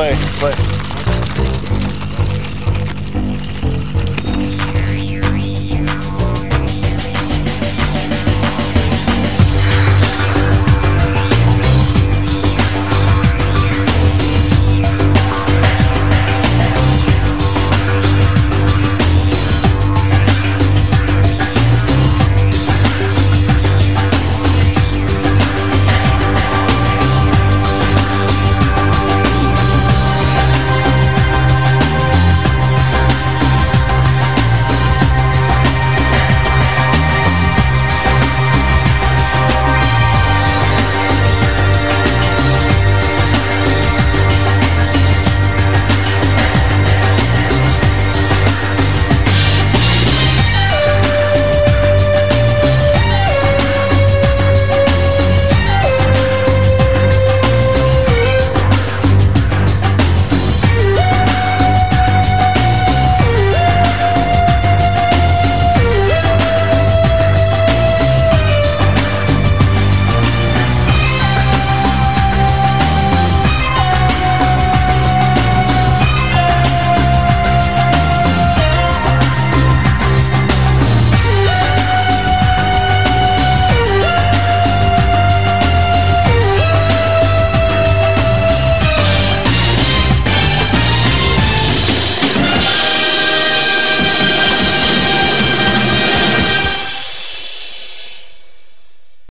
play, play.